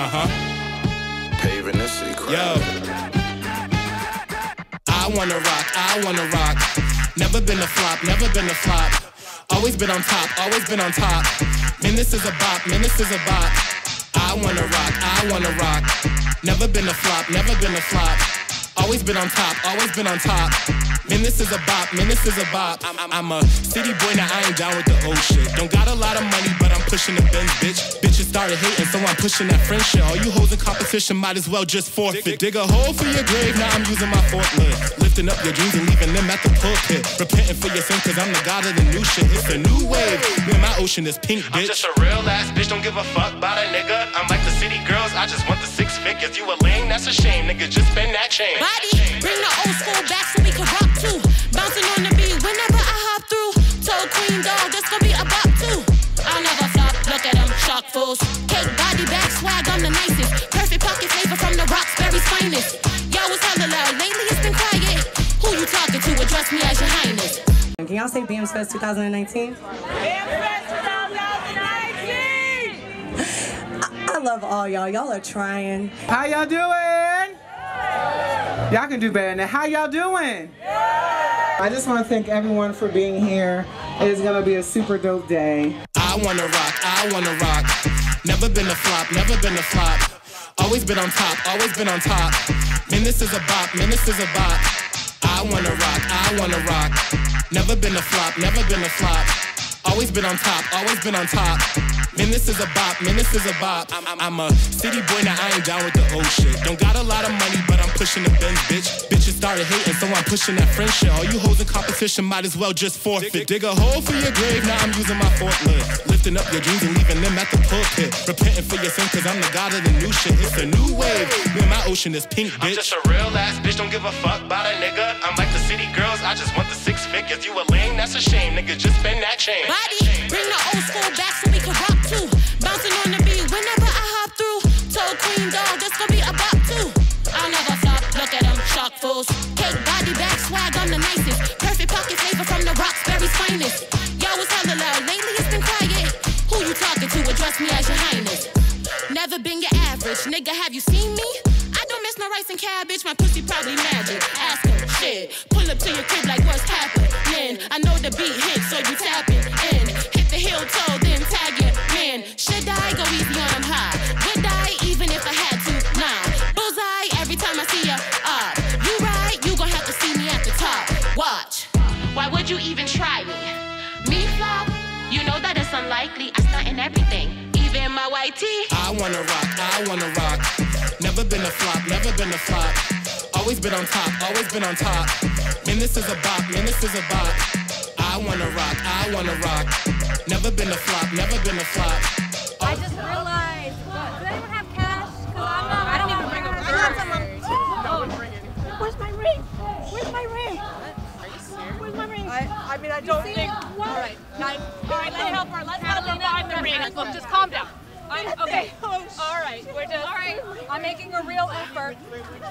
Uh huh. Paving the secret. Yo. I wanna rock, I wanna rock. Never been a flop, never been a flop. Always been on top, always been on top. Man, this is a bop, man, this is a bop. I wanna rock, I wanna rock. Never been a flop, never been a flop. Always been on top, always been on top. Man, this is a bop, man, this is a bop. I'm, I'm, I'm a city boy, now I ain't down with the old shit. Don't got a lot of money, but I'm pushing the Benz, bitch. Bitches started hating, so I'm pushing that friendship. All you hoes in competition might as well just forfeit. Dig a hole for your grave, now I'm using my forklift. Lifting up your dreams and leaving them at the pulpit. Repenting for your sin, cause I'm the god of the new shit. It's a new wave. Man, my ocean is pink, bitch. I'm just a real ass bitch, don't give a fuck about a nigga. I'm like the city girls, I just want the six figures. You a lame, that's a shame, nigga. Just spend that chain. Body, bring the old school back so we can rock too. Bouncing on the beat whenever I hop through. Told Kweeng Doll, that's gonna be a bop too. I'll never flop, look at them shock fools. Cake body back swag, I'm the nicest. Perfect pocket flavor from the Roxbury's finest. Yo, it's hella loud, lately it's been quiet. Who you talking to? Address me as your highness. Can y'all say BAMS Fest 2019? I love all y'all. Y'all are trying. How y'all doing? Y'all can do better than that. How y'all doing? I just want to thank everyone for being here. It is gonna be a super dope day. I wanna rock, I wanna rock. Never been a flop, never been a flop. Always been on top, always been on top. Man, this is a bop, man, this is a bop. I wanna rock, I wanna rock. Never been a flop, never been a flop. Always been on top, always been on top. Man, this is a bop, man, this is a bop. I'm, I'm, I'm a city boy, now I ain't down with the old shit. Don't got a lot of money, but I'm pushing the Benz, bitch. Bitches started hating, so I'm pushing that friendship. All you hoes in competition might as well just forfeit. Dig a hole for your grave, now I'm using my forklift. Lifting up your dreams and leaving them at the pulpit. Repenting for your sin, cause I'm the god of the new shit. It's a new wave. Man, my ocean is pink, bitch. I'm just a real ass bitch, don't give a fuck about a nigga. I'm like the city girls, I just want the six figures. You a lame, that's a shame, nigga. Just spend that chain. Body, magic. Ask him, shit. Pull up to your crib like what's happening. I know the beat hits, so you tap it in. Hit the heel toe, then tag it. Man, should I go easy on him high? Would I even if I had to? Nah. Bullseye every time I see ya. Up. You right, you gon' have to see me at the top. Watch. Why would you even try me? Me flop? You know that it's unlikely. I stunt in everything, even my white tee. I wanna rock, I wanna rock. Never been a flop, never been a flop. Always been on top, always been on top. Man, this is a bop, man, this is a bop. I wanna rock, I wanna rock. Never been a flop, never been a flop. I just realized. Does anyone have cash? Cause I'm not. I don't even bring a purse. Oh, where's my ring? Where's my ring? Are you serious? Where's my ring? I, I mean, I don't think. What? All right, guys. All right, let's help her. Let's help her find the ring. Look, just calm down. I, okay. Oh, All right. We're just. All right. I'm making a real effort.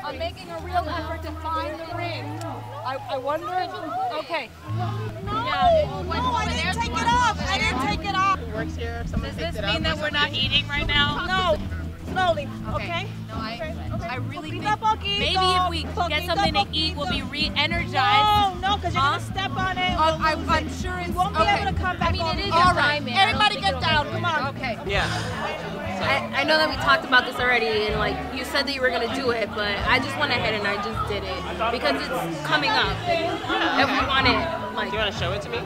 I'm making a real effort to find the ring. I, I wonder. Okay. Yeah. No, I didn't take it off. I didn't take it off. works here. If someone Does this mean that we're not eating right now? No. Slowly. Okay. No, I, I really think Poquito, poquito, maybe if we get something to eat, we'll be re-energized. No, no, because you're Huh? gonna step on it. We'll I, I'm it. sure it's- You won't be okay. able to come back I mean, it is all right. time, man. I don't Everybody get down. Come on. Okay. Yeah. I, I know that we talked about this already, and like you said that you were gonna do it, but I just went ahead and I just did it because it's coming up. And if we want it, like Do you want to show it to me?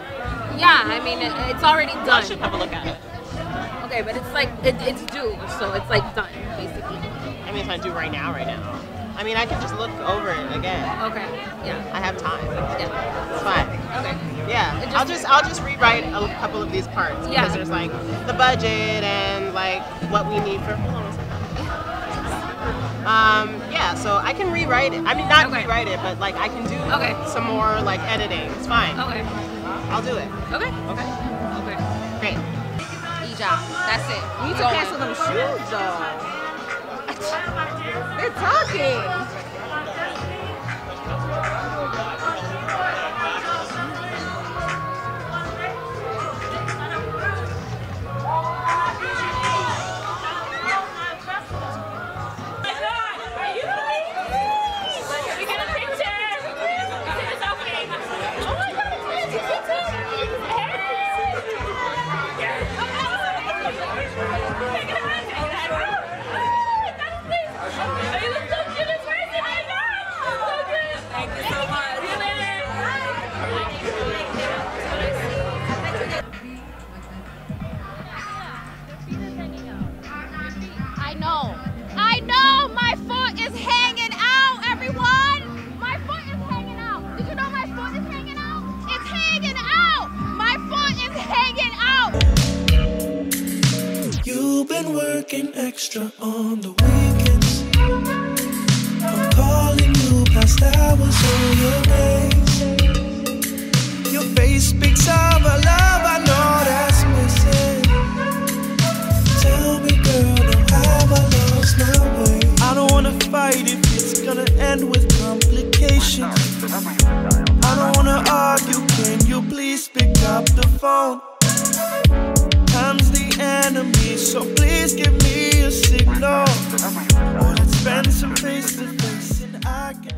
yeah, I mean it, it's already done. I done. should have a look at it. Okay, but it's like it, it's due, so it's like done basically. I mean, it's not due right now, right now. I mean, I can just look over it again. Okay, yeah, I have time. yeah, It's fine. okay. Yeah, just- I'll just I'll just rewrite a couple of these parts because Yeah. there's like the budget and like what we need for. Hold on a second. Um, yeah, so I can rewrite it. I mean, not Okay. rewrite it, but like I can do Okay. some more like editing. It's fine. Okay, I'll do it. okay, Okay. okay. Great. E-job. That's it. You need to cancel them shoes, though. They're talking. Extra on the weekends. I'm calling you past hours on your days. Your face speaks of a love I know that's missing. Tell me, girl, now have I lost my way? I don't wanna fight if it's gonna end with complications. I don't wanna argue, can you please pick up the phone? Time's enemy, so please give me a signal. Or let's spend some face to face and I can.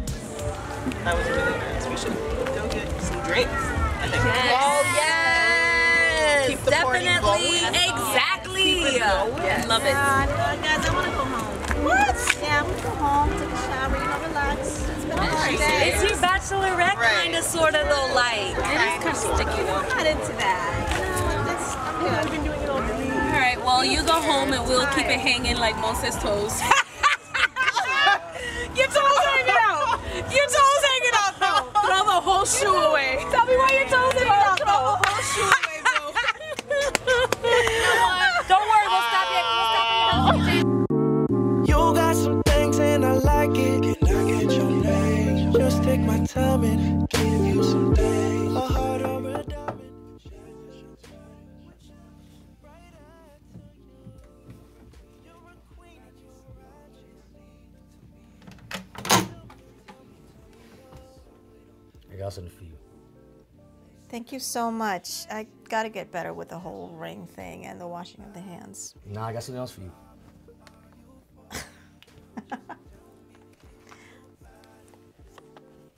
That was really nice. We should go get some drinks. I think. Oh yes, Keep the party definitely, going. exactly. Keep it going. Yes. Love it. guys, I want to go home. What? Yeah, I want to go home, take a shower, you know, relax. It's been a hard day. It's your bachelorette kind of, sort of though. Like It is kind of sticky though. I'm not into that. No, that's, I'm good. I've been doing it all day. All right, well, you go home and we'll keep it hanging like Moses' toes. I got something for you. Thank you so much. I gotta get better with the whole ring thing and the washing of the hands. Nah, I got something else for you.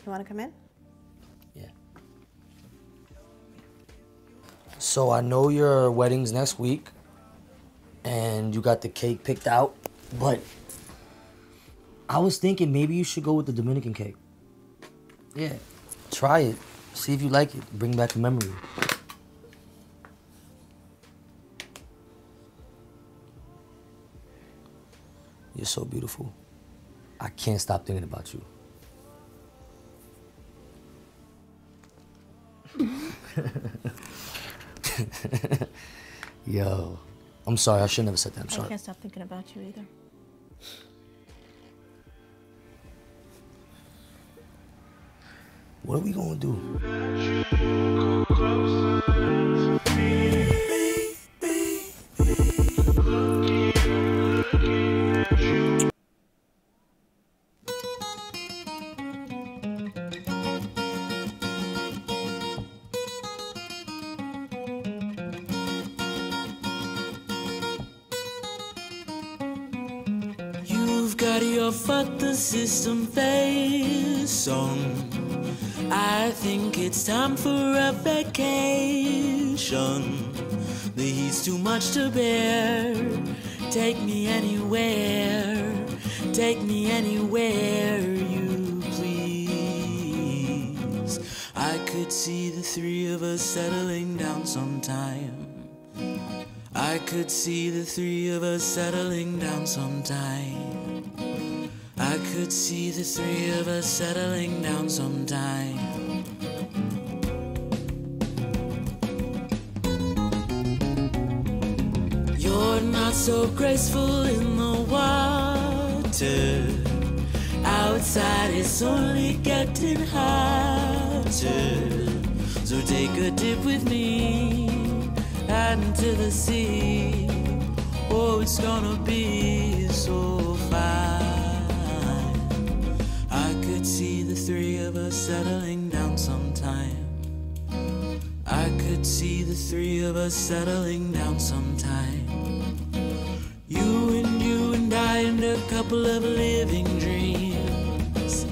You wanna come in? Yeah. So I know your wedding's next week, and you got the cake picked out, but I was thinking maybe you should go with the Dominican cake. Yeah, try it. See if you like it. Bring back a memory. You're so beautiful. I can't stop thinking about you. Yo, I'm sorry. I should never said that. I'm sorry. I can't stop thinking about you either. What are we gonna do? You've got your fuck the system face on. I think it's time for a vacation. The heat's too much to bear. Take me anywhere. Take me anywhere you please. I could see the three of us settling down sometime. I could see the three of us settling down sometime. I could see the three of us settling down sometime. You're not so graceful in the water. Outside it's only getting hotter. So take a dip with me out into the sea. Oh, it's gonna be settling down sometime. I could see the three of us settling down sometime. You and you and I and a couple of living dreams.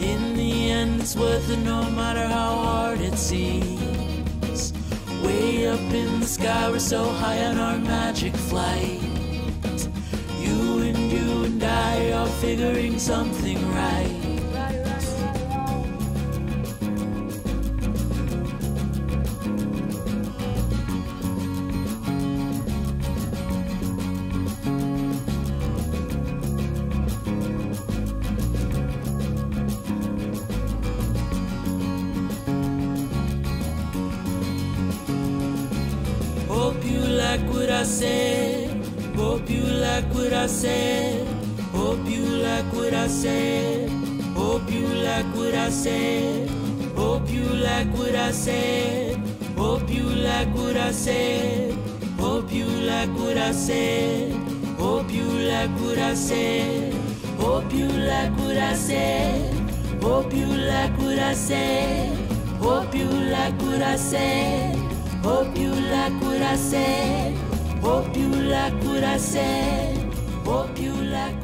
In the end, it's worth it no matter how hard it seems. Way up in the sky, we're so high on our magic flight. You and you and I are figuring something right. Hope you like what I said. Hope you like what I said. Hope you like what I said. Hope you like what I said. Hope you like what I said. Hope you like what I said. Hope you like what I said. Hope you like what I said. Hope you like what I said. Hope you like